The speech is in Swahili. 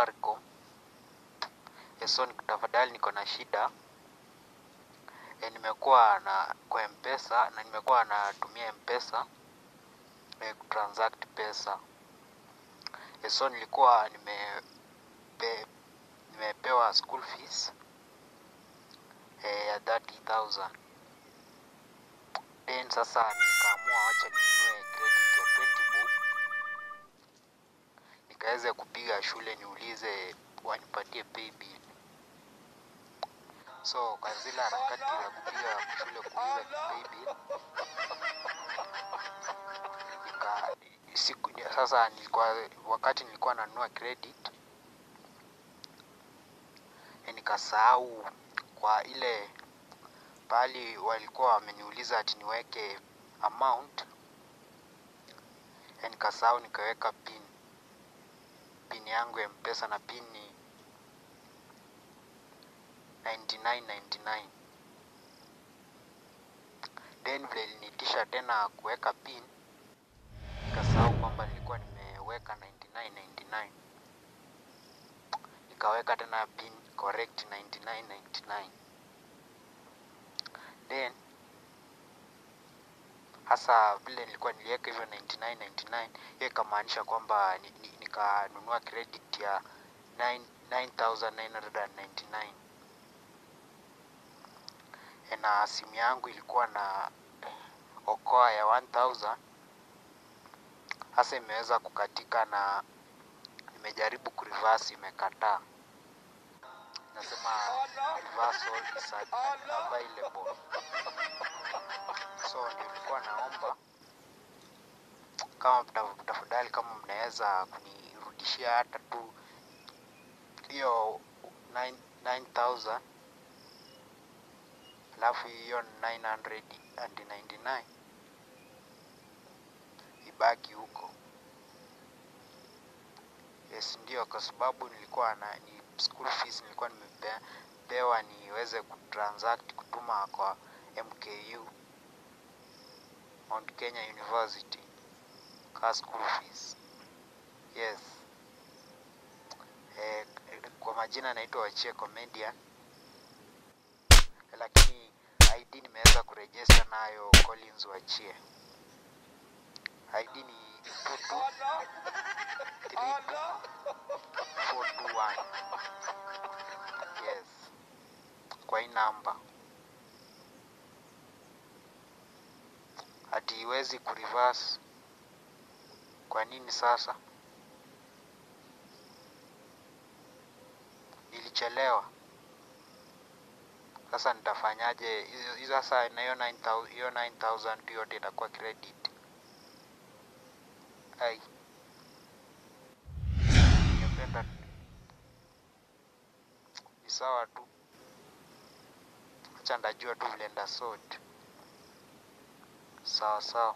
Safaricom. So tafadhali niko na shida. E, nimekuwa na kwa mpesa na nimekuwa natumia mpesa e, kutransact pesa. E, so nilikuwa nime pe, nimepewa school fees e, ya 30000 then sasa nikaamua wacha nikaweze kupiga shule niulize wanipatie paybill. so kwa zile harakati ya kupiga shule kuuliza paybill nika siku sasa nilikuwa wakati nilikuwa nanunua credit nikasahau kwa ile pahali walikuwa wameniuliza ati niweke amount nikasahau nikaweka pin yangu ya mpesa na pin ni 9999 then vile ilinitisha tena kuweka pin nikasahau kwamba nilikuwa nimeweka 9999 nikaweka tena pin correct 9999 then hasa vile nilikuwa niliweka hivyo 9999 hiyo ikamaanisha kwamba nikanunua credit ya 9 9999 na simu yangu ilikuwa na okoa ya 1000 hasa imeweza kukatika na nimejaribu kureverse imekataa. Nasema reversal is unavailable so nilikuwa naomba kama mtafadhali tafadhali kama mnaweza kunirudishia hata tu hiyo 9 9000 alafu hiyo 999 ibaki huko. Yes ndio kwa sababu nilikuwa na ni school fees nilikuwa nimepewa niweze kutransact kutuma kwa mku mount kenya university ka school fees. Yes. Eh, kwa majina naitwa wachie comedian lakini id nimeweza kurejesta nayo collins wachie. Id ni 421 yes. Kwa hii namba ati iwezi kureverse kwa nini sasa? Ilichelewa sasa nitafanyaje? Hizo sasa na hiyo 9000 hiyo 9000 tu yote itakuwa credit. Ai. Ningependa ni sawa tu. Acha ndajua tu vile ndasort sawa sawa